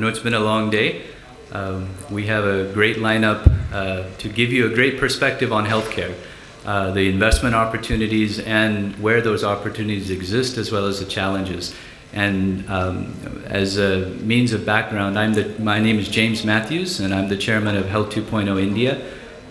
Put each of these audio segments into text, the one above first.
know it's been a long day. Um, we have a great lineup uh, to give you a great perspective on healthcare, uh, the investment opportunities and where those opportunities exist, as well as the challenges. And um, as a means of background, I'm the, my name is James Matthews, and I'm the chairman of Health 2.0 India,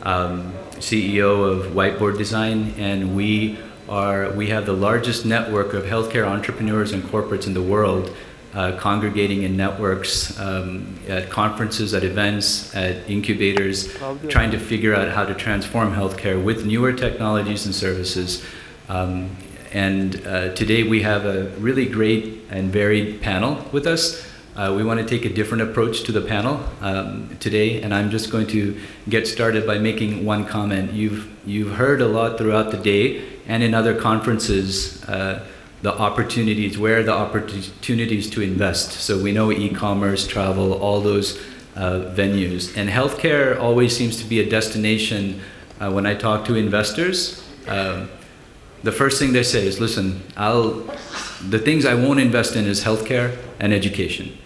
um, CEO of Whiteboard Design, and we are we have the largest network of healthcare entrepreneurs and corporates in the world. Uh, congregating in networks um, at conferences, at events, at incubators, trying to figure out how to transform healthcare with newer technologies and services. Um, and uh, today we have a really great and varied panel with us. Uh, we want to take a different approach to the panel um, today, and I'm just going to get started by making one comment. You've, you've heard a lot throughout the day and in other conferences uh, the opportunities, where the opportunities to invest. So we know e-commerce, travel, all those uh, venues. And healthcare always seems to be a destination uh, when I talk to investors. Um, the first thing they say is, listen, I'll, the things I won't invest in is healthcare and education.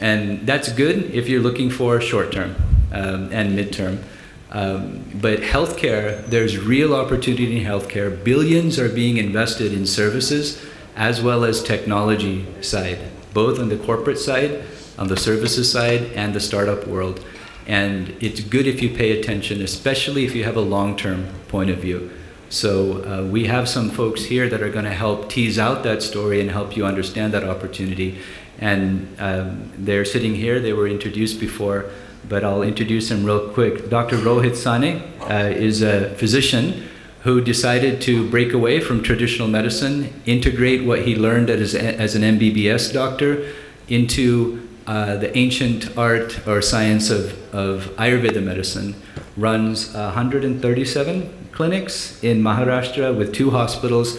And that's good if you're looking for short term um, and midterm. Um, but healthcare, there's real opportunity in healthcare. Billions are being invested in services as well as technology side, both on the corporate side, on the services side, and the startup world. And it's good if you pay attention, especially if you have a long-term point of view. So uh, we have some folks here that are going to help tease out that story and help you understand that opportunity. And um, they're sitting here. They were introduced before, but I'll introduce him real quick. Dr. Rohit Sane uh, is a physician who decided to break away from traditional medicine, integrate what he learned as, as an MBBS doctor into uh, the ancient art or science of, of Ayurveda medicine, runs 137 clinics in Maharashtra with two hospitals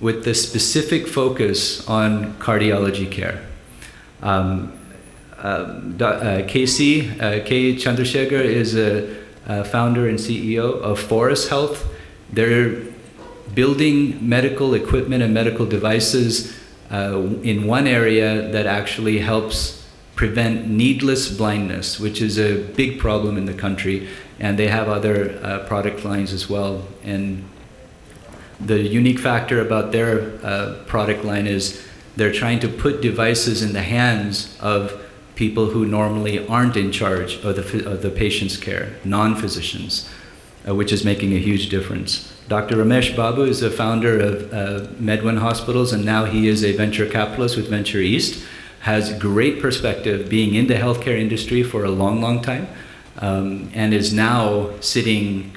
with the specific focus on cardiology care. Um, uh, uh, KC, uh, K. Chandrasekhar is a, founder and CEO of Forus Health. They're building medical equipment and medical devices in one area that actually helps prevent needless blindness, which is a big problem in the country. And they have other uh, product lines as well. And the unique factor about their uh, product line is they're trying to put devices in the hands of people who normally aren't in charge of the, of the patient's care, non-physicians, uh, which is making a huge difference. Dr. Ramesh Babu is the founder of uh, Medwin Hospitals, and now he is a venture capitalist with Ventureast. Has great perspective, being in the healthcare industry for a long, long time, um, and is now sitting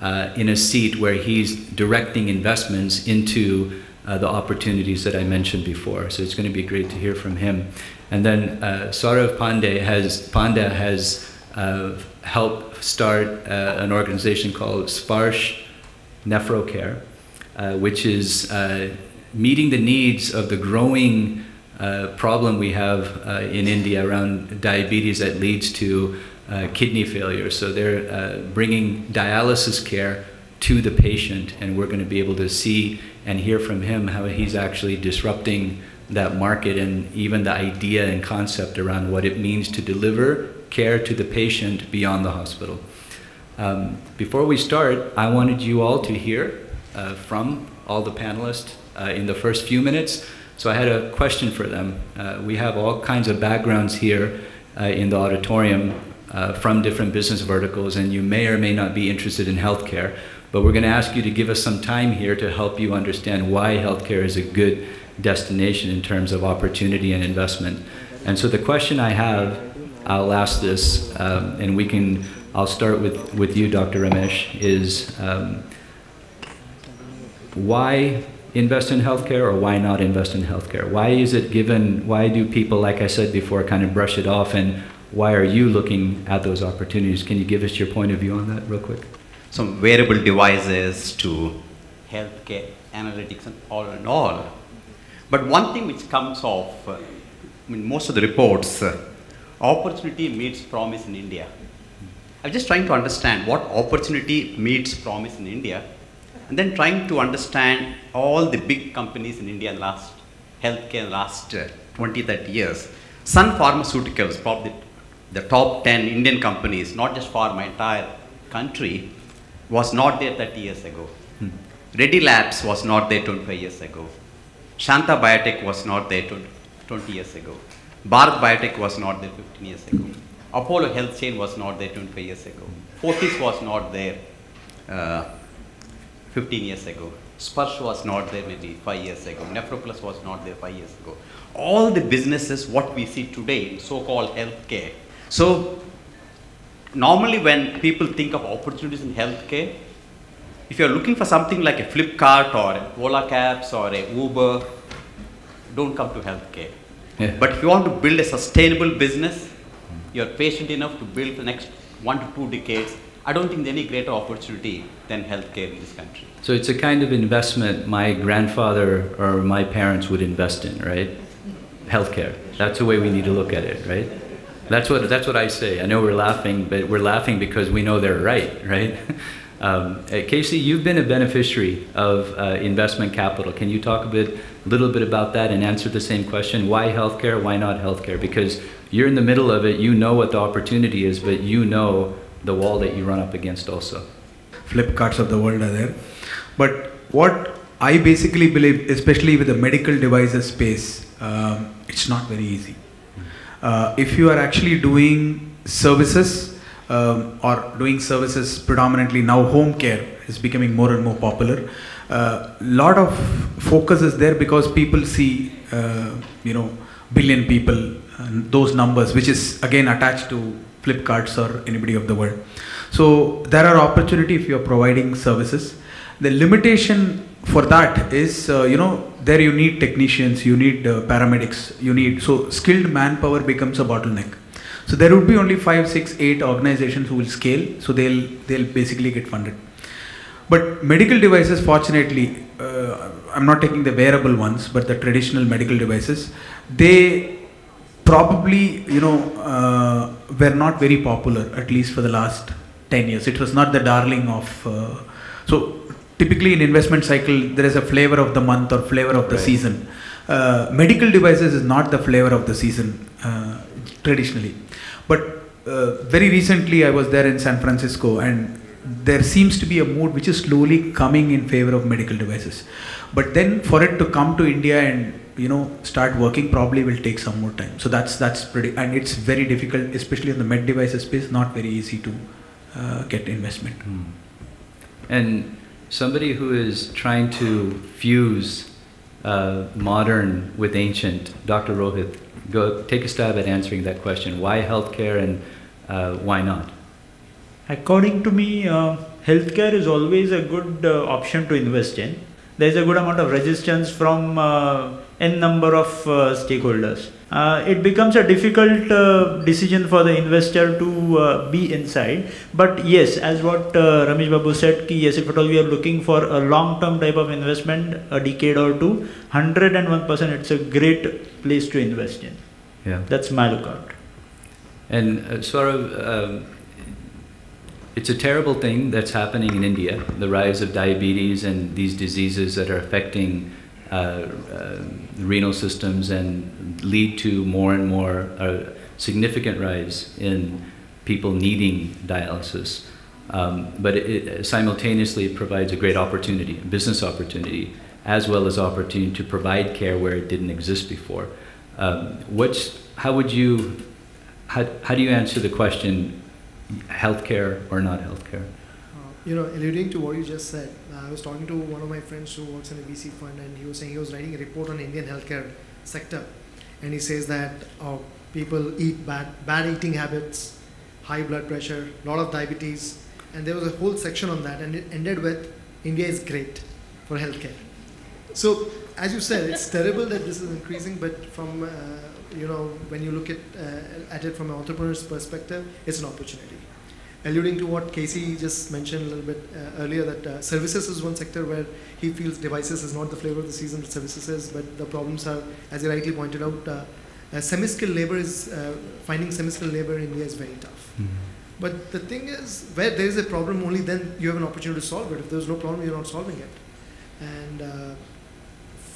uh, in a seat where he's directing investments into uh, the opportunities that I mentioned before. So it's going to be great to hear from him. And then uh, Saurav Pandey has, Panda has uh, helped start uh, an organization called Sparsh Nephrocare, uh, which is uh, meeting the needs of the growing uh, problem we have in India around diabetes that leads to kidney failure. So they're bringing dialysis care to the patient, and we're going to be able to see and hear from him how he's actually disrupting that market and even the idea and concept around what it means to deliver care to the patient beyond the hospital. Um, before we start, I wanted you all to hear uh, from all the panelists uh, in the first few minutes. So I had a question for them. Uh, we have all kinds of backgrounds here uh, in the auditorium uh, from different business verticals, and you may or may not be interested in healthcare. But we're going to ask you to give us some time here to help you understand why healthcare is a good destination in terms of opportunity and investment. And so the question I have, I'll ask this, um, and we can, I'll start with, with you, Dr. Ramesh, is um, why invest in healthcare or why not invest in healthcare? Why is it given, why do people, like I said before, kind of brush it off and why are you looking at those opportunities? Can you give us your point of view on that real quick? some wearable devices to healthcare analytics and all and all. But one thing which comes off, uh, I mean, most of the reports, uh, opportunity meets promise in India. I'm just trying to understand what opportunity meets promise in India, and then trying to understand all the big companies in India in the last healthcare in the last uh, 20, 30 years. Sun Pharmaceuticals, probably the top 10 Indian companies, not just for my entire country, was not there 30 years ago. Hmm. Reddy Labs was not there 25 years ago. Shantha Biotech was not there 20 years ago. Bharat Biotech was not there 15 years ago. Apollo Health Chain was not there 25 years ago. Fortis was not there uh, 15 years ago. Sparsh was not there maybe five years ago. Nephroplus was not there five years ago. All the businesses, what we see today, in so-called healthcare. So normally when people think of opportunities in healthcare, if you're looking for something like a Flipkart or a Ola Cabs or a Uber, don't come to healthcare. Yeah. But if you want to build a sustainable business, you're patient enough to build the next one to two decades, I don't think there's any greater opportunity than healthcare in this country. So it's a kind of investment my grandfather or my parents would invest in, right? Healthcare. That's the way we need to look at it, right? That's what, that's what I say. I know we're laughing, but we're laughing because we know they're right, right? Um, uh, KC, you've been a beneficiary of uh, investment capital. Can you talk a bit, a little bit about that and answer the same question? Why healthcare? Why not healthcare? Because you're in the middle of it. You know what the opportunity is, but you know the wall that you run up against also. Flipkarts of the world are there, but what I basically believe, especially with the medical devices space, um, it's not very easy. Uh, if you are actually doing services um, or doing services predominantly now home care is becoming more and more popular. A uh, lot of focus is there because people see uh, you know billion people those numbers which is again attached to Flipkarts or anybody of the world. So there are opportunity if you are providing services. The limitation for that is uh, you know there you need technicians you need uh, paramedics you need so skilled manpower becomes a bottleneck so there would be only five, six, eight organizations who will scale. So they'll they'll basically get funded. But medical devices, fortunately, uh, I'm not taking the wearable ones, but the traditional medical devices, they probably you know uh, were not very popular at least for the last 10 years. It was not the darling of uh, so typically in investment cycle there is a flavor of the month or flavor of the right. season. Uh, medical devices is not the flavor of the season uh, traditionally. But uh, very recently, I was there in San Francisco, and there seems to be a mood which is slowly coming in favor of medical devices. But then, for it to come to India and you know start working, probably will take some more time. So that's that's pretty, and it's very difficult, especially in the med devices space. Not very easy to uh, get investment. Hmm. And somebody who is trying to fuse uh, modern with ancient, Dr. Rohit, go take a stab at answering that question. Why healthcare and uh, why not? According to me, uh, healthcare is always a good uh, option to invest in. There is a good amount of resistance from uh, n number of uh, stakeholders. Uh, it becomes a difficult uh, decision for the investor to uh, be inside. But yes, as what uh, Ramesh Babu said, ki yes, if at all we are looking for a long term type of investment, a decade or two, 101% it's a great place to invest in. Yeah. That's my lookout. And uh, of, um, it's a terrible thing that's happening in India the rise of diabetes and these diseases that are affecting renal systems and lead to more and more uh, significant rise in people needing dialysis. Um, but it, it simultaneously provides a great opportunity, a business opportunity, as well as opportunity to provide care where it didn't exist before. Um, what's, how would you, how, how do you answer the question, healthcare or not healthcare? You know, alluding to what you just said, uh, I was talking to one of my friends who works in a VC fund, and he was saying he was writing a report on Indian healthcare sector, and he says that uh, people eat bad, bad eating habits, high blood pressure, a lot of diabetes, and there was a whole section on that, and it ended with India is great for healthcare. So, as you said, it's terrible that this is increasing, but from uh, you know, when you look at uh, at it from an entrepreneur's perspective, it's an opportunity alluding to what KC just mentioned a little bit uh, earlier, that uh, services is one sector where he feels devices is not the flavor of the season, but services is. But the problems are, as he rightly pointed out, uh, uh semi-skilled labor is uh, finding semi-skilled labor in India is very tough. Mm-hmm. But the thing is, where there is a problem, only then you have an opportunity to solve it. If there's no problem, you're not solving it. And uh,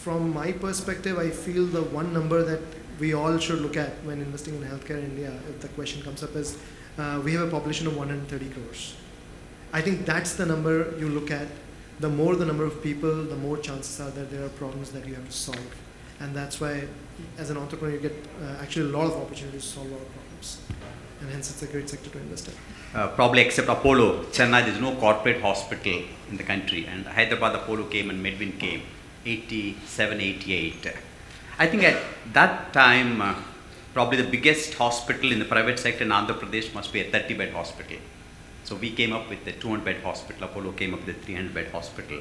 from my perspective, I feel the one number that we all should look at when investing in healthcare in India, if the question comes up is, uh, we have a population of 130 crores. I think that's the number you look at. The more the number of people, the more chances are that there are problems that you have to solve. And that's why, as an entrepreneur, you get uh, actually a lot of opportunities to solve a lot of problems. And hence, it's a great sector to invest in. Uh, probably except Apollo, Chennai, there's no corporate hospital in the country. And Hyderabad, Apollo came and Medwin came, 87, 88. I think at that time, uh, probably the biggest hospital in the private sector in Andhra Pradesh must be a 30 bed hospital. So we came up with the 200 bed hospital, Apollo came up with the 300 bed hospital.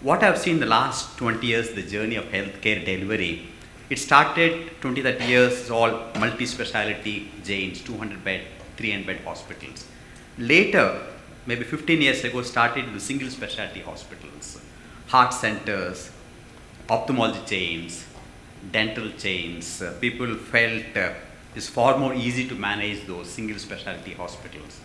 What I've seen in the last 20 years, the journey of healthcare delivery, it started 20, 30 years, all multi speciality chains, 200 bed, 300 bed hospitals. Later, maybe 15 years ago, started the single specialty hospitals, heart centers, ophthalmology chains, dental chains. Uh, people felt uh, it's far more easy to manage those single specialty hospitals.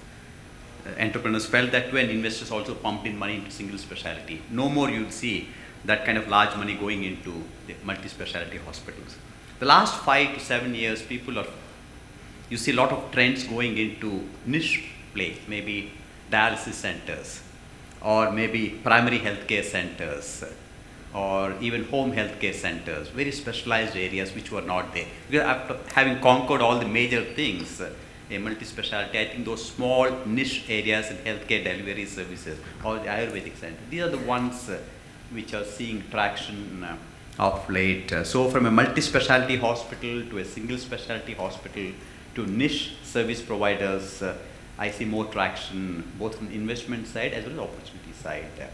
Uh, entrepreneurs felt that and investors also pumped in money into single specialty. No more you'll see that kind of large money going into the multi-specialty hospitals. The last five to seven years, people are, you see a lot of trends going into niche play, maybe dialysis centers, or maybe primary healthcare centers, or even home healthcare centers, very specialized areas which were not there. Because after having conquered all the major things, uh, a multi-specialty, I think those small niche areas in healthcare delivery services or the Ayurvedic center, these are the ones uh, which are seeing traction uh, of late. So from a multi-specialty hospital to a single specialty hospital to niche service providers, I see more traction both from the investment side as well as opportunity side.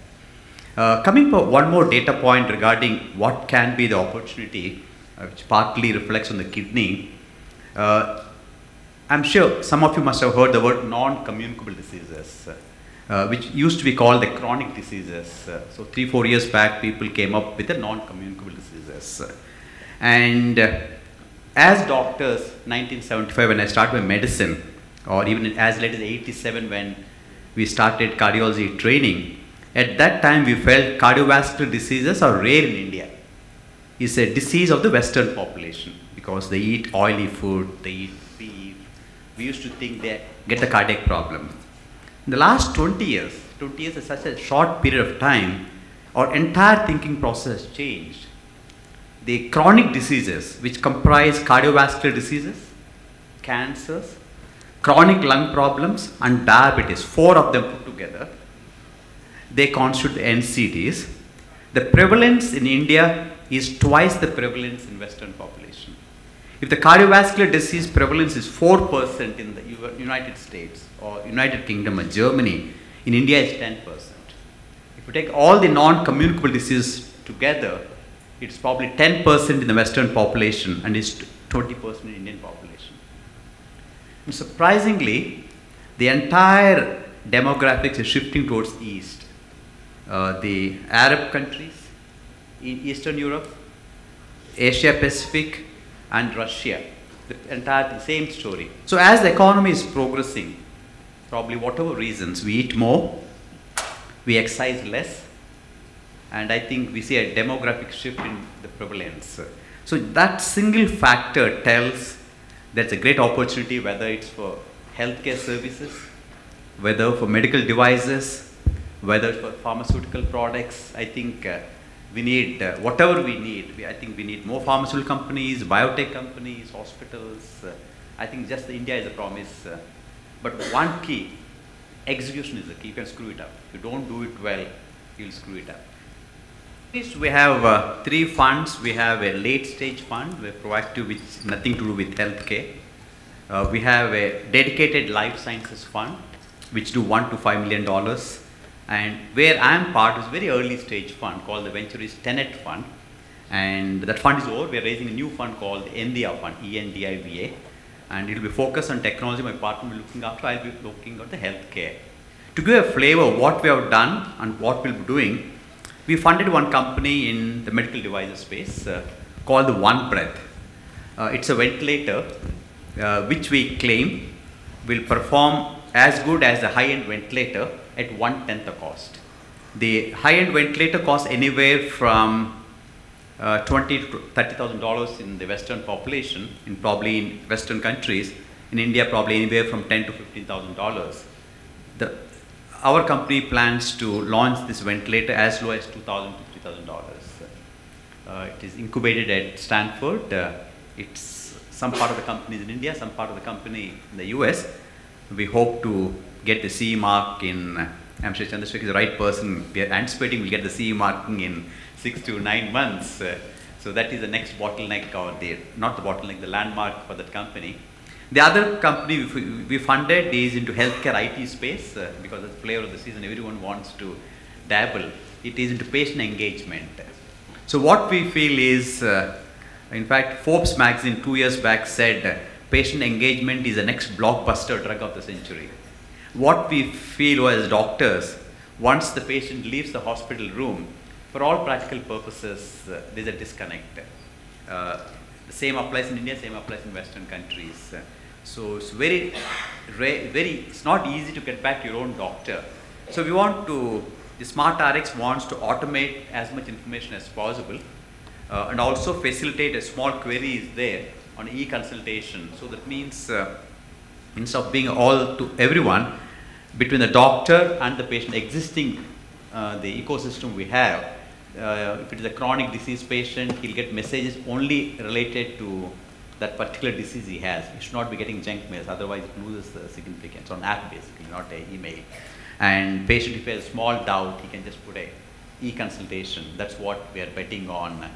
Uh, coming for one more data point regarding what can be the opportunity, uh, which partly reflects on the kidney. Uh, I'm sure some of you must have heard the word non-communicable diseases, uh, which used to be called the chronic diseases. Uh, so three, four years back, people came up with the non-communicable diseases. And uh, as doctors, 1975 when I started my medicine, or even as late as 87 when we started cardiology training, at that time, we felt cardiovascular diseases are rare in India. It's a disease of the Western population because they eat oily food, they eat beef. We used to think they get the cardiac problem. In the last 20 years, 20 years is such a short period of time, our entire thinking process has changed. The chronic diseases, which comprise cardiovascular diseases, cancers, chronic lung problems, and diabetes, four of them put together, they constitute the NCDs. The prevalence in India is twice the prevalence in Western population. If the cardiovascular disease prevalence is 4% in the United States or United Kingdom or Germany, in India it's 10%. If you take all the non-communicable diseases together, it's probably 10% in the Western population and is 20% in Indian population. And surprisingly, the entire demographics is shifting towards the East. Uh, the Arab countries in Eastern Europe, Asia Pacific, and Russia. The entire same story. So as the economy is progressing, probably whatever reasons, we eat more, we exercise less, and I think we see a demographic shift in the prevalence. So that single factor tells that's a great opportunity, whether it's for healthcare services, whether for medical devices, whether for pharmaceutical products, I think uh, we need uh, whatever we need. We, I think we need more pharmaceutical companies, biotech companies, hospitals. Uh, I think just India is a promise. Uh, but one key, execution is the key. You can screw it up. If you don't do it well, you'll screw it up. We have uh, three funds. We have a late stage fund, we're proactive, which nothing to do with healthcare. Uh, we have a dedicated life sciences fund, which do one to five million dollars and where I am part is very early stage fund called the Ventureast Tenet Fund. And that fund is over. We are raising a new fund called Endiya Fund, E-N-D-I-Y-A. And it will be focused on technology. My partner will be looking after. I'll be looking at the healthcare. To give a flavor of what we have done and what we'll be doing, we funded one company in the medical devices space uh, called the One Breath. Uh, it's a ventilator uh, which we claim will perform as good as the high-end ventilator at one tenth the cost. The high-end ventilator costs anywhere from uh, 20 to 30,000 dollars in the Western population, in probably in Western countries. In India, probably anywhere from 10 to 15,000 dollars. The our company plans to launch this ventilator as low as 2,000 to 3,000 dollars. Uh, it is incubated at Stanford. Uh, it's some part of the company is in India, some part of the company in the US. We hope to get the CE mark in, I'm sure Chandrasekhar is the right person. We are anticipating we'll get the CE marking in six to nine months. Uh, so that is the next bottleneck or the, not the bottleneck, the landmark for that company. The other company we, funded is into healthcare IT space uh, because it's flavor of the season, everyone wants to dabble. It is into patient engagement. So what we feel is, uh, in fact, Forbes magazine two years back said uh, patient engagement is the next blockbuster drug of the century. What we feel as doctors, once the patient leaves the hospital room, for all practical purposes, uh, there's a disconnect. Uh, the same applies in India, same applies in Western countries. So it's very, very, it's not easy to get back to your own doctor. So we want to, the Smart RX wants to automate as much information as possible uh, and also facilitate a small queries there on e-consultation. So that means uh, instead of being all to everyone, between the doctor and the patient existing uh, the ecosystem we have, uh, if it is a chronic disease patient, he'll get messages only related to that particular disease he has. He should not be getting junk mails, otherwise it loses the significance on app basically, not an email. And patient, if he has a small doubt, he can just put a e-consultation. That's what we are betting on.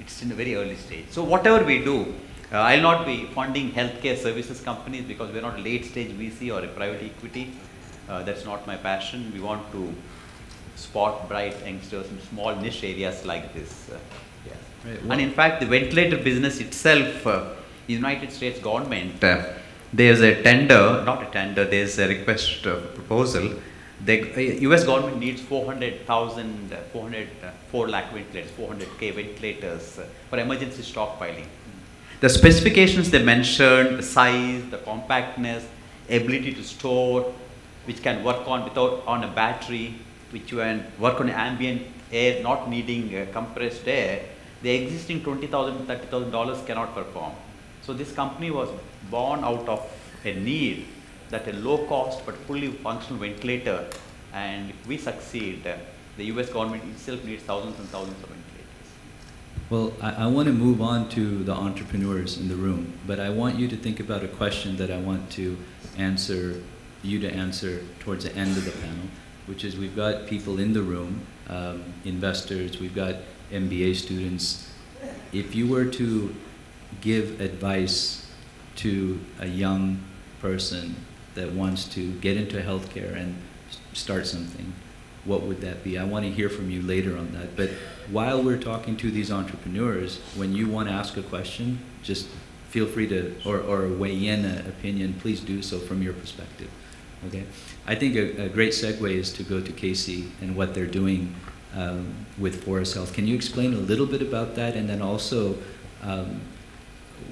It's in a very early stage. So whatever we do, uh, I'll not be funding healthcare services companies because we're not late stage VC or a private equity. Uh, that's not my passion. We want to spot bright youngsters in small niche areas like this. Uh, yeah. Right, well, and in fact, the ventilator business itself, uh, United States government, uh, there's a tender, not a tender, there's a request uh, proposal. The US uh, government needs 400,000, uh, 400, 4 lakh ventilators, 400k ventilators for emergency stockpiling. The specifications they mentioned, the size, the compactness, ability to store, which can work on without on a battery, which can work on ambient air, not needing uh, compressed air, the existing $20,000, $30,000 cannot perform. So this company was born out of a need that a low cost but fully functional ventilator and if we succeed, the US government itself needs thousands and thousands of ventilators. Well, I, I, want to move on to the entrepreneurs in the room, but I want you to think about a question that I want to answer, you to answer towards the end of the panel which is we've got people in the room, um, investors, we've got MBA students. If you were to give advice to a young person that wants to get into healthcare and start something, what would that be? I want to hear from you later on that. But while we're talking to these entrepreneurs, when you want to ask a question, just feel free to, or, or weigh in an opinion, please do so from your perspective. Okay? I think a, a, great segue is to go to KC and what they're doing um, with Forus Health. Can you explain a little bit about that and then also um,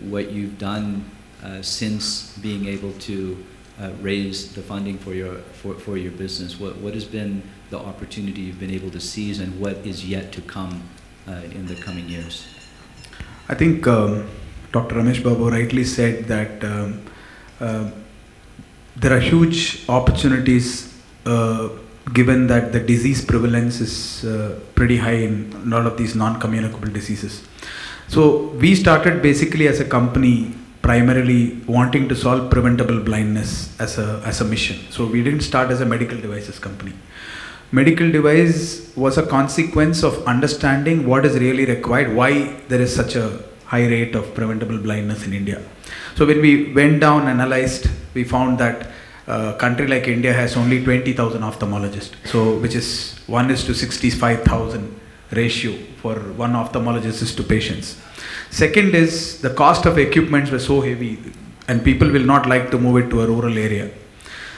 what you've done uh, since being able to uh, raise the funding for your, for, for your business? What, what has been the opportunity you've been able to seize and what is yet to come uh, in the coming years? I think um, Dr. Ramesh Babu rightly said that um, uh, there are huge opportunities uh, given that the disease prevalence is uh, pretty high in a lot of these non-communicable diseases. So we started basically as a company primarily wanting to solve preventable blindness as a, as a mission. So we didn't start as a medical devices company. Medical device was a consequence of understanding what is really required, why there is such a high rate of preventable blindness in India. So when we went down, analyzed, we found that a uh, country like India has only 20,000 ophthalmologists. So which is 1 is to 65,000 ratio for one ophthalmologist is to patients. Second is the cost of equipments were so heavy and people will not like to move it to a rural area.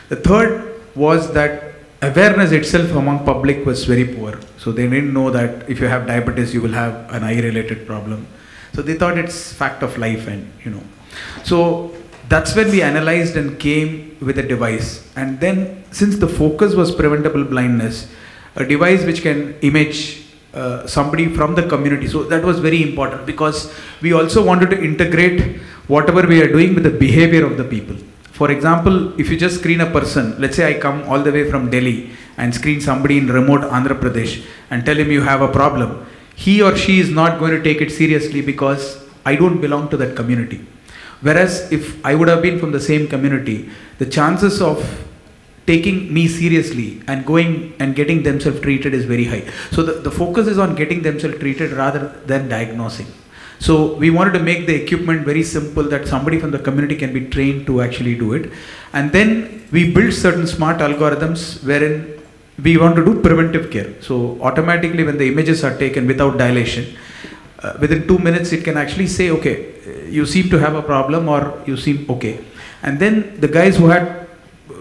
The third was that awareness itself among public was very poor. So they didn't know that if you have diabetes, you will have an eye related problem. So they thought it's fact of life and you know. So that's when we analyzed and came with a device. And then, since the focus was preventable blindness, a device which can image uh, somebody from the community. So that was very important because we also wanted to integrate whatever we are doing with the behavior of the people. For example, if you just screen a person, let's say I come all the way from Delhi and screen somebody in remote Andhra Pradesh and tell him you have a problem, he or she is not going to take it seriously because I don't belong to that community. Whereas if I would have been from the same community, the chances of taking me seriously and going and getting themselves treated is very high. So the, the focus is on getting themselves treated rather than diagnosing. So we wanted to make the equipment very simple that somebody from the community can be trained to actually do it. And then we built certain smart algorithms wherein we want to do preventive care. So automatically when the images are taken without dilation, uh, within two minutes it can actually say, okay, you seem to have a problem or you seem okay. And then the guys who had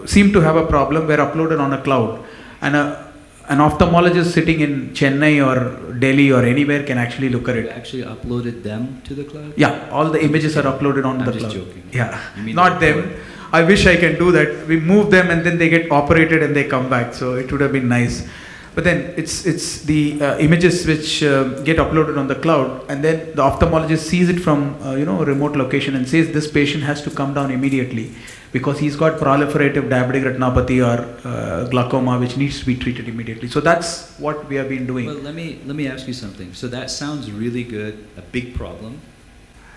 seemed to have a problem were uploaded on a cloud. And a, an ophthalmologist sitting in Chennai or Delhi or anywhere can actually look at You it. actually uploaded them to the cloud? Yeah, all the images are uploaded on I'm the just cloud. joking. Yeah, not them. report. I wish I can do that. We move them and then they get operated and they come back. So it would have been nice. But then it's it's the uh, images which uh, get uploaded on the cloud, and then the ophthalmologist sees it from uh, you know a remote location and says this patient has to come down immediately because he's got proliferative diabetic retinopathy or uh, glaucoma which needs to be treated immediately. So that's what we have been doing. Well, let me let me ask you something. So that sounds really good. A big problem.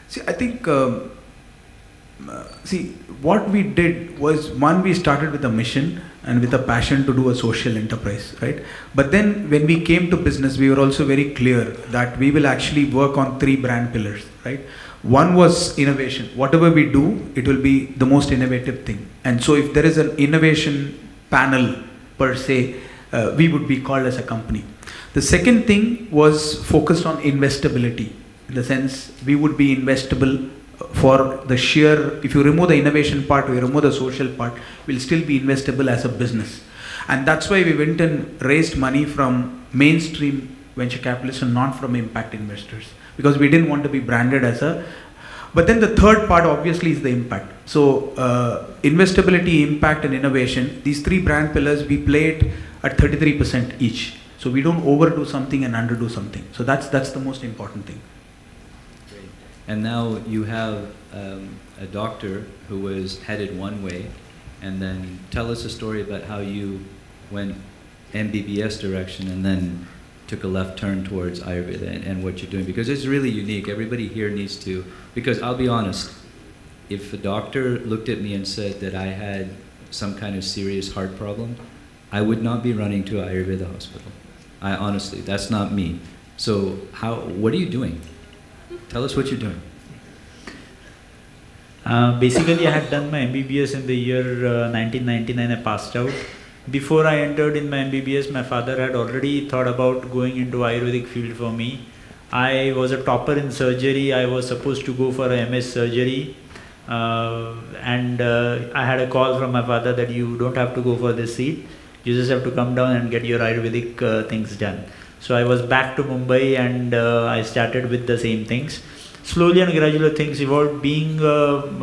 See, I think, um, uh, see, what we did was one, we started with a mission and with a passion to do a social enterprise, right? But then when we came to business, we were also very clear that we will actually work on three brand pillars, right? One was innovation. Whatever we do, it will be the most innovative thing. And so if there is an innovation panel per se, uh, we would be called as a company. The second thing was focused on investability in the sense we would be investable for the sheer if you remove the innovation part we remove the social part we'll still be investable as a business. And that's why we went and raised money from mainstream venture capitalists and not from impact investors because we didn't want to be branded as a but then the third part obviously is the impact. So uh, investability impact and innovation these three brand pillars we play it at 33% each. So we don't overdo something and underdo something. So that's that's the most important thing. And now you have um, a doctor who was headed one way, and then tell us a story about how you went MBBS direction and then took a left turn towards Ayurveda and, and what you're doing because it's really unique. Everybody here needs to because I'll be honest, if a doctor looked at me and said that I had some kind of serious heart problem, I would not be running to Ayurveda hospital. I honestly, that's not me. So how? What are you doing? Tell us what you're doing. Uh, basically, I had done my MBBS in the year uh, 1999. I passed out. Before I entered in my MBBS, my father had already thought about going into Ayurvedic field for me. I was a topper in surgery. I was supposed to go for a MS surgery, uh, and uh, I had a call from my father that you don't have to go for this seat. You just have to come down and get your Ayurvedic uh, things done. So I was back to Mumbai and uh, I started with the same things slowly and gradually things evolved. Being a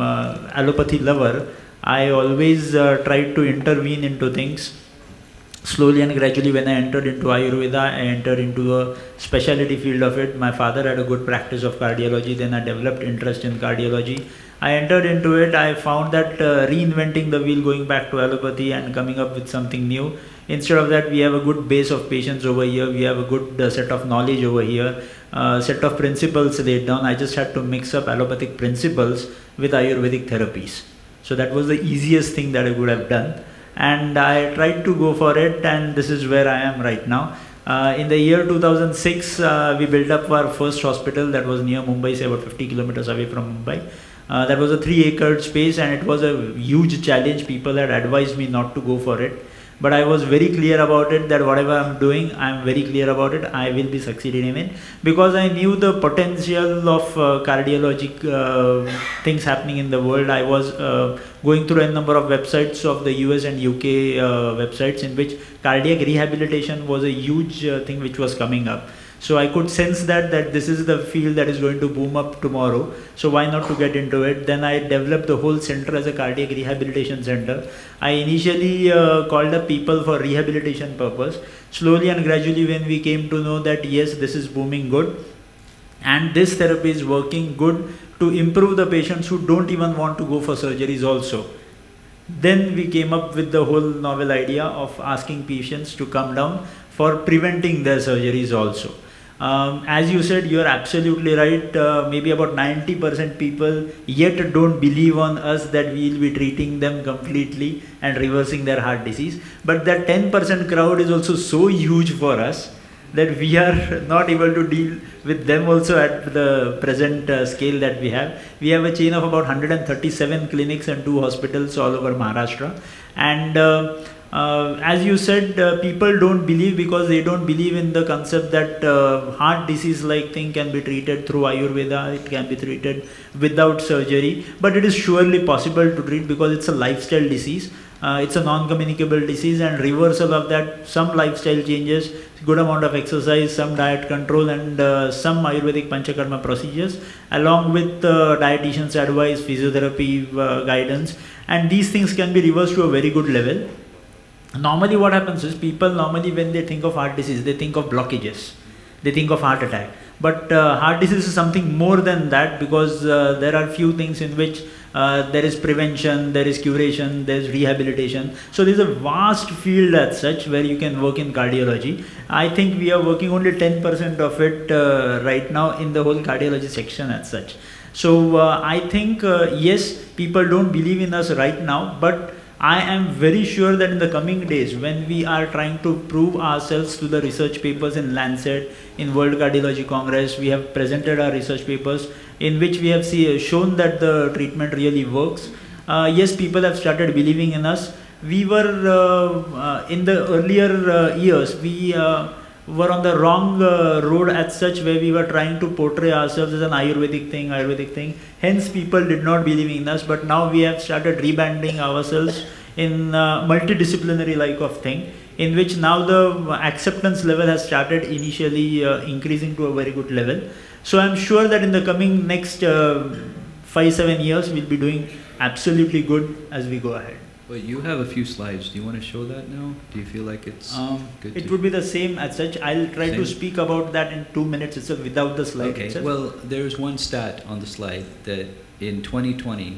uh, allopathy lover, I always uh, tried to intervene into things. Slowly and gradually, when I entered into Ayurveda, I entered into a specialty field of it. My father had a good practice of cardiology, then I developed interest in cardiology. I entered into it, I found that uh, reinventing the wheel, going back to allopathy and coming up with something new. Instead of that, we have a good base of patients over here, we have a good uh, set of knowledge over here uh, set of principles laid down. I just had to mix up allopathic principles with Ayurvedic therapies. So that was the easiest thing that I would have done. And I tried to go for it, and this is where I am right now. Uh, in the year 2006, uh, we built up our first hospital that was near Mumbai, say about 50 kilometers away from Mumbai. Uh, that was a three acre space, and it was a huge challenge. People had advised me not to go for it but I was very clear about it that whatever I'm doing, I'm very clear about it. I will be succeeding in it because I knew the potential of uh, cardiologic uh, things happening in the world. I was uh, going through a number of websites of the US and UK uh, websites in which cardiac rehabilitation was a huge uh, thing which was coming up. So I could sense that that this is the field that is going to boom up tomorrow. So why not to get into it? Then I developed the whole center as a cardiac rehabilitation center. I initially uh, called up people for rehabilitation purpose. Slowly and gradually, when we came to know that yes, this is booming good, and this therapy is working good to improve the patients who don't even want to go for surgeries also. Then we came up with the whole novel idea of asking patients to come down for preventing their surgeries also. Um, as you said, you are absolutely right. Uh, maybe about 90% people yet don't believe on us that we will be treating them completely and reversing their heart disease. But that 10% crowd is also so huge for us that we are not able to deal with them also at the present uh, scale that we have. We have a chain of about 137 clinics and two hospitals all over Maharashtra. And uh, uh, as you said, uh, people don't believe because they don't believe in the concept that uh, heart disease like thing can be treated through Ayurveda, it can be treated without surgery, but it is surely possible to treat because it's a lifestyle disease. Uh, it's a non-communicable disease and reversal of that, some lifestyle changes, good amount of exercise, some diet control and uh, some Ayurvedic Panchakarma procedures along with uh, dietitian's advice, physiotherapy guidance. And these things can be reversed to a very good level normally what happens is people normally when they think of heart disease they think of blockages. They think of heart attack. But uh, heart disease is something more than that because uh, there are few things in which uh, there is prevention there is curation there is rehabilitation. So there is a vast field as such where you can work in cardiology. I think we are working only 10% of it uh, right now in the whole cardiology section as such. So uh, i think uh, yes people don't believe in us right now but I am very sure that in the coming days, when we are trying to prove ourselves to the research papers in Lancet, in World Cardiology Congress, we have presented our research papers in which we have see, shown that the treatment really works. Uh, yes, people have started believing in us. We were uh, uh, in the earlier uh, years, we uh, were on the wrong uh, road as such where we were trying to portray ourselves as an ayurvedic thing ayurvedic thing. Hence people did not believe in us but now we have started rebanding ourselves in uh, multidisciplinary like of thing in which now the acceptance level has started initially uh, increasing to a very good level. So i'm sure that in the coming next uh, 5 7 years we'll be doing absolutely good as we go ahead well, you have a few slides. Do you want to show that now? Do you feel like it's um, good? It would be the same as such. I'll try same? to speak about that in two minutes itself without the slide. Okay. Itself. Well, there's one stat on the slide that in 2020,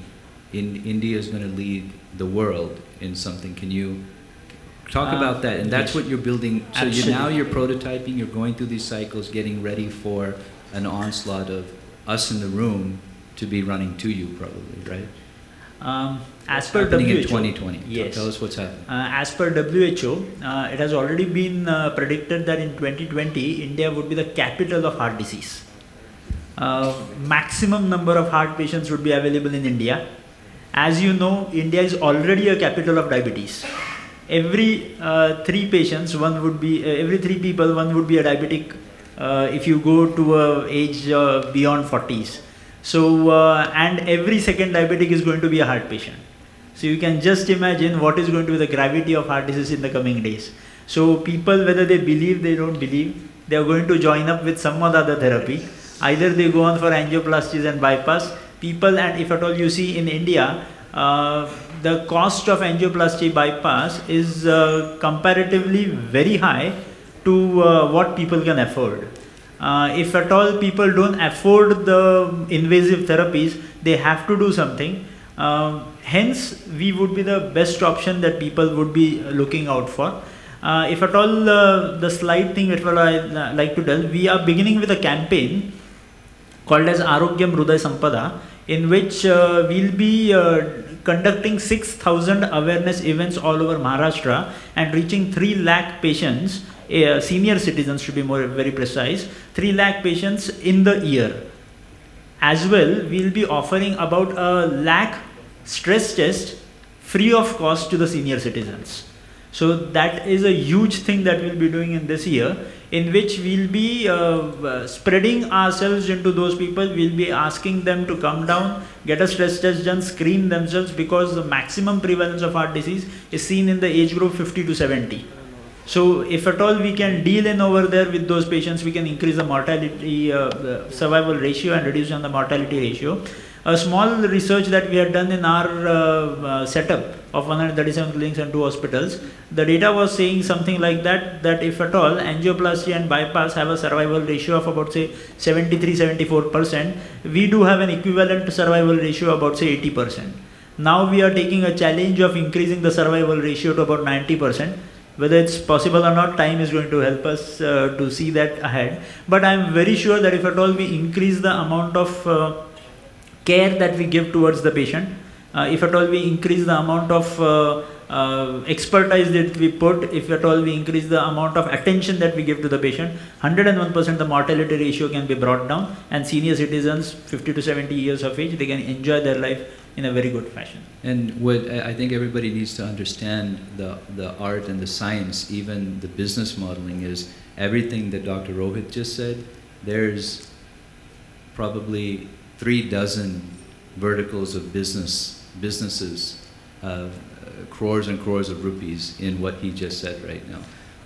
in India is going to lead the world in something. Can you talk uh, about that? And that's what you're building. So you now you're prototyping. You're going through these cycles, getting ready for an onslaught of us in the room to be running to you, probably, right? Um, as per WHO, in 2020. Yes. Tell us what's happening. Uh, as per WHO, uh, it has already been uh, predicted that in 2020, India would be the capital of heart disease. Uh, maximum number of heart patients would be available in India. As you know, India is already a capital of diabetes. Every uh, three patients, one would be, uh, every three people, one would be a diabetic if you go to a age beyond 40s. So, and every second diabetic is going to be a heart patient. So you can just imagine what is going to be the gravity of heart disease in the coming days. So people, whether they believe, they don't believe, they are going to join up with some other therapy. Either they go on for angioplasties and bypass. People, and if at all you see in India, uh, the cost of angioplasty bypass is uh, comparatively very high to uh, what people can afford. Uh, if at all people don't afford the invasive therapies, they have to do something. Um, hence, we would be the best option that people would be looking out for. Uh, if at all uh, the slide thing which I uh, like to tell, we are beginning with a campaign called as Arogyam Hruday Sampada, in which uh, we'll be uh, conducting 6,000 awareness events all over Maharashtra and reaching 3 lakh patients, uh, senior citizens to be more very precise, 3 lakh patients in the year. As well, we'll be offering about a lakh stress test free of cost to the senior citizens. So that is a huge thing that we'll be doing in this year, in which we'll be uh, spreading ourselves into those people. We'll be asking them to come down, get a stress test done, screen themselves because the maximum prevalence of heart disease is seen in the age group 50 to 70. So if at all we can deal in over there with those patients, we can increase the mortality uh, survival ratio and reduce on the mortality ratio. A small research that we had done in our uh, uh, setup of 137 clinics and two hospitals, the data was saying something like that, that if at all angioplasty and bypass have a survival ratio of about say 73-74%, we do have an equivalent survival ratio about say 80%. Now we are taking a challenge of increasing the survival ratio to about 90%. Whether it's possible or not, time is going to help us uh, to see that ahead. But I'm very sure that if at all we increase the amount of uh, care that we give towards the patient, uh, if at all we increase the amount of uh, uh, expertise that we put, if at all we increase the amount of attention that we give to the patient, 101% the mortality ratio can be brought down and senior citizens 50 to 70 years of age, they can enjoy their life in a very good fashion. And what I think everybody needs to understand the, the art and the science, even the business modeling, is everything that Dr. Rohit just said. There's probably three dozen verticals of business businesses, uh, crores and crores of rupees in what he just said right now.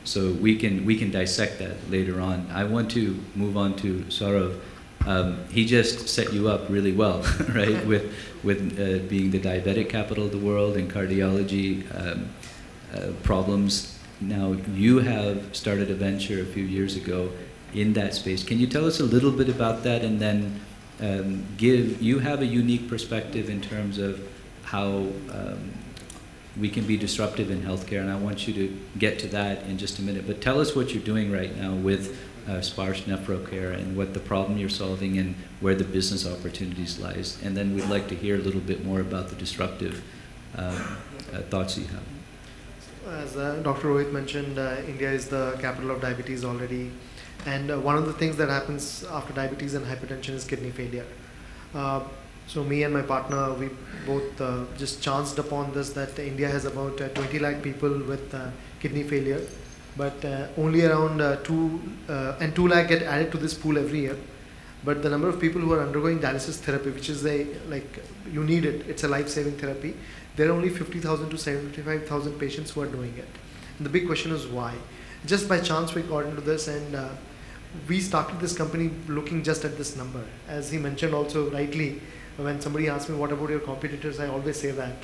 So we can we can dissect that later on. I want to move on to Saurav. Um, he just set you up really well, right? with with uh, being the diabetic capital of the world and cardiology um, uh, problems. Now you have started a venture a few years ago in that space. Can you tell us a little bit about that, and then um, give? You have a unique perspective in terms of how um, we can be disruptive in healthcare, and I want you to get to that in just a minute. But tell us what you're doing right now with uh, sparse nephrocare and what the problem you're solving and where the business opportunities lies. And then we'd like to hear a little bit more about the disruptive um, uh, thoughts you have. As uh, Dr. Rohit mentioned, uh, India is the capital of diabetes already. And uh, one of the things that happens after diabetes and hypertension is kidney failure. Uh, so me and my partner, we both uh, just chanced upon this that India has about uh, 20 lakh people with uh, kidney failure, but uh, only around uh, two uh, and two lakh get added to this pool every year. But the number of people who are undergoing dialysis therapy, which is a like you need it, it's a life-saving therapy. There are only 50,000 to 75,000 patients who are doing it. And the big question is why? Just by chance we got into this and we started this company looking just at this number. As he mentioned also rightly, when somebody asks me what about your competitors, I always say that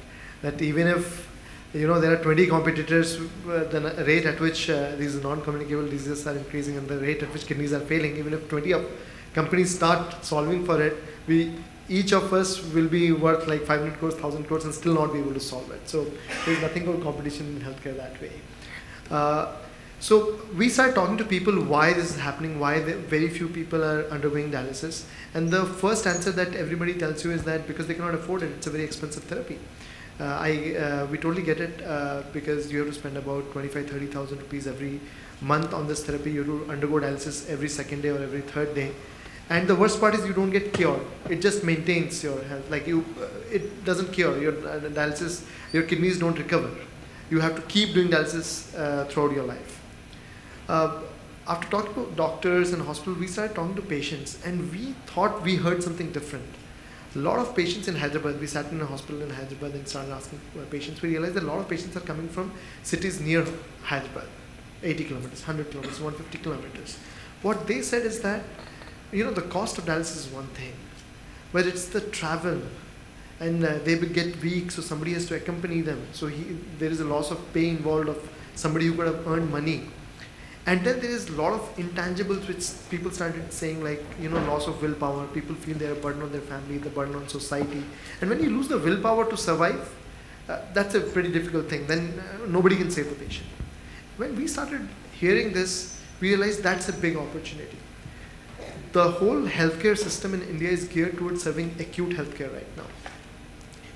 that even if you know there are 20 competitors, uh, the rate at which uh, these non-communicable diseases are increasing and the rate at which kidneys are failing, even if 20 of companies start solving for it, we each of us will be worth like 500 crores, 1000 crores, and still not be able to solve it. So there's nothing called competition in healthcare that way. Uh, so we started talking to people why this is happening, why very few people are undergoing dialysis. And the first answer that everybody tells you is that because they cannot afford it, it's a very expensive therapy. Uh, I, uh, we totally get it uh, because you have to spend about 25, 30,000 rupees every month on this therapy. You have to undergo dialysis every second day or every third day. And the worst part is you don't get cured. It just maintains your health. Like you, it doesn't cure. Your dialysis, your kidneys don't recover. You have to keep doing dialysis throughout your life. After talking to doctors and hospital, we started talking to patients, and we thought we heard something different. A lot of patients in Hyderabad, we sat in a hospital in Hyderabad and started asking patients. We realized that a lot of patients are coming from cities near Hyderabad, 80 kilometers, 100 kilometers, 150 kilometers. What they said is that, you know, the cost of dialysis is one thing, but it's the travel, and uh, they get weak, so somebody has to accompany them. So he, there is a loss of pay involved of somebody who could have earned money and then there is a lot of intangibles which people started saying like, you know, loss of willpower. People feel they're a burden on their family, the burden on society. And when you lose the willpower to survive, uh, that's a pretty difficult thing. Then uh, nobody can save the patient. When we started hearing this, we realized that's a big opportunity. The whole healthcare system in India is geared towards serving acute healthcare right now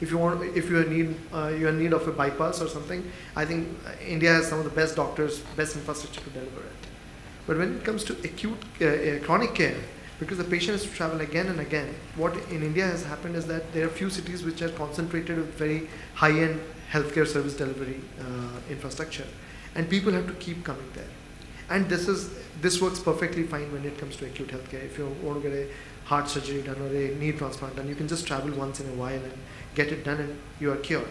if you want, if you need, uh, you're in need of a bypass or something, I think India has some of the best doctors, best infrastructure to deliver it. But when it comes to acute, uh, uh, chronic care, because the patient has to travel again and again, what in India has happened is that there are few cities which are concentrated with very high-end healthcare service delivery uh, infrastructure, and people have to keep coming there. And this is this works perfectly fine when it comes to acute healthcare. If you want to get a heart surgery done or a knee transplant done, you can just travel once in a while and get it done and you are cured.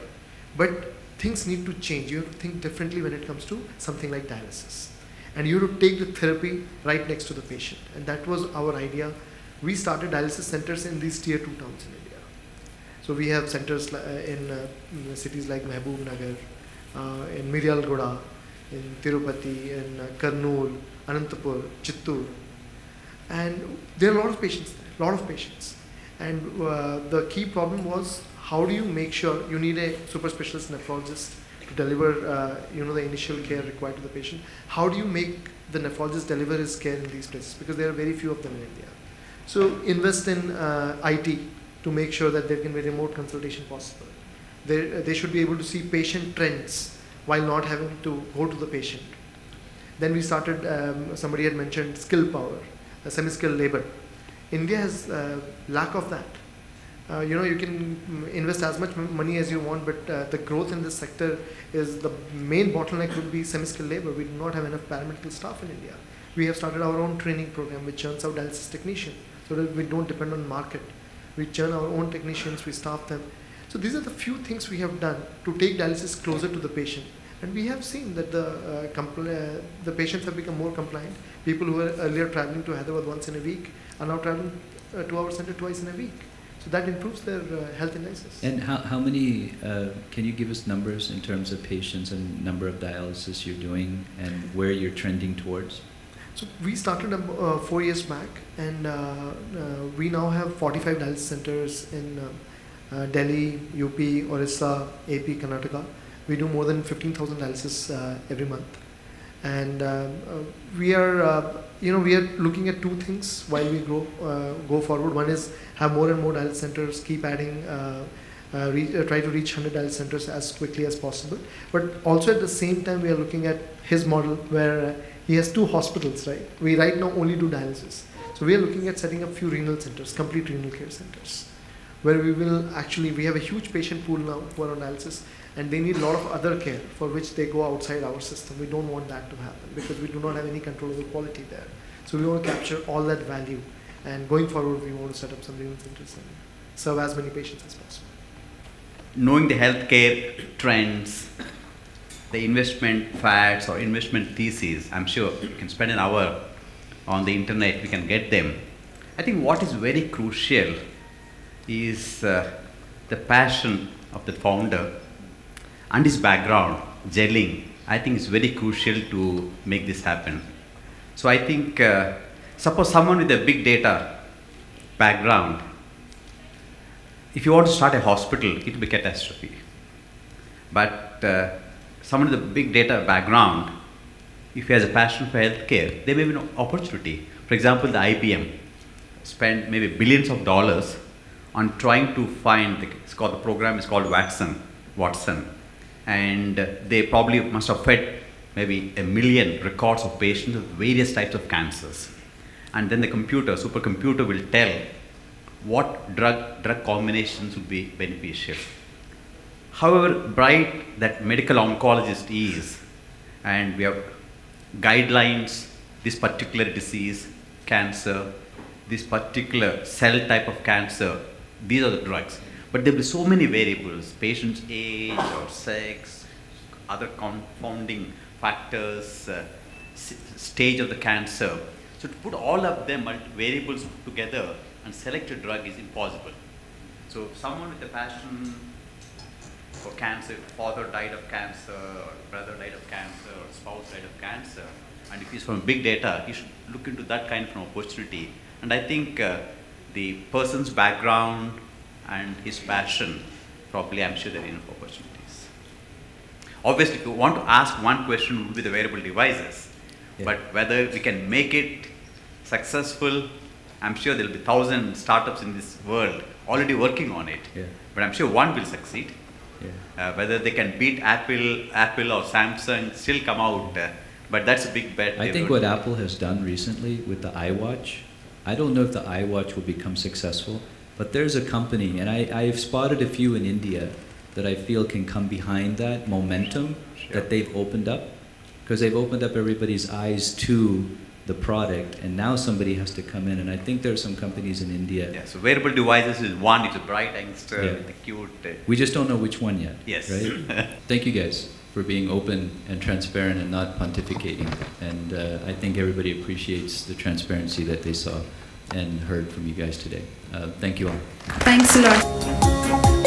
But things need to change. You have to think differently when it comes to something like dialysis. And you have to take the therapy right next to the patient. And that was our idea. We started dialysis centers in these tier 2 towns in India. So we have centers uh, in, uh, in cities like Mehboob Nagar, uh, in Miryalaguda, in Tirupati, in Kurnool, Anantapur, Chittoor. And there are a lot of patients there, a lot of patients. And uh, the key problem was how do you make sure you need a super specialist nephrologist to deliver uh, you know the initial care required to the patient? How do you make the nephrologist deliver his care in these places? Because there are very few of them in india. So invest in uh, it to make sure that there can be remote consultation possible. They, they should be able to see patient trends while not having to go to the patient. Then we started um, somebody had mentioned skill power semi-skilled labor India has uh, lack of that. Uh, you know, you can invest as much money as you want, but uh, the growth in this sector is the main bottleneck would be semi-skilled labor. We do not have enough paramedical staff in India. We have started our own training program which churns out dialysis technicians so that we don't depend on market. We churn our own technicians, we staff them. So these are the few things we have done to take dialysis closer to the patient. And we have seen that the, uh, uh, the patients have become more compliant. People who were earlier traveling to Hyderabad once in a week are now traveling uh, to our center twice in a week. So that improves their uh, health indices. And how, how many, uh, can you give us numbers in terms of patients and number of dialysis you're doing and where you're trending towards? So we started uh, four years back and uh, uh, we now have 45 dialysis centers in Delhi, UP, Orissa, AP, Karnataka. We do more than 15,000 dialysis every month. And we are you know, we are looking at two things while we grow, uh, go forward. One is have more and more dialysis centers, keep adding, uh, uh, uh, try to reach 100 dialysis centers as quickly as possible. But also at the same time, we are looking at his model where uh, he has two hospitals, right? We right now only do dialysis. So we are looking at setting up few renal centers, complete renal care centers, where we will actually, we have a huge patient pool now who are on dialysis and they need a lot of other care for which they go outside our system. We don't want that to happen because we do not have any control over quality there. So we want to capture all that value and going forward we want to set up some renal centers and serve as many patients as possible. Knowing the healthcare trends, the investment facts or investment theses, I'm sure you can spend an hour on the internet, we can get them. I think what is very crucial is uh, the passion of the founder and his background gelling, I think is very crucial to make this happen. So I think, uh, suppose someone with a big data background, if you want to start a hospital, it will be a catastrophe. But uh, someone with a big data background, if he has a passion for healthcare, there may be an opportunity. For example, the IBM spent maybe billions of dollars on trying to find, the, it's called, the program is called Watson, Watson, and they probably must have fed maybe a million records of patients with various types of cancers. And then the computer, supercomputer will tell what drug, drug combinations would be beneficial. However bright that medical oncologist is, and we have guidelines, this particular disease, cancer, this particular cell type of cancer, these are the drugs. But there will be so many variables, patient's age or sex, other confounding factors, uh, stage of the cancer. So to put all of them variables together and select a drug is impossible. So someone with a passion for cancer, father died of cancer, or brother died of cancer, or spouse died of cancer, and if he's from big data, he should look into that kind of an opportunity. And I think uh, the person's background, and his passion, probably I'm sure there are enough opportunities. Obviously, if you want to ask one question, would be the wearable devices. Yeah. But whether we can make it successful, I'm sure there will be thousand startups in this world already working on it. Yeah. But I'm sure one will succeed. Yeah. Uh, whether they can beat Apple, Apple or Samsung, still come out. Uh, but that's a big bet. I think what Apple has done recently with the iWatch, I don't know if the iWatch will become successful, but there's a company, and I, I've spotted a few in India that I feel can come behind that momentum sure. that they've opened up, because they've opened up everybody's eyes to the product, and now somebody has to come in. And I think there are some companies in India. Yeah, so wearable devices is one, it's a bright youngster Yeah. with a cute. Uh, We just don't know which one yet. Yes. Right? Thank you guys for being open and transparent and not pontificating. And uh, I think everybody appreciates the transparency that they saw and heard from you guys today. Uh, thank you all. Thanks a lot.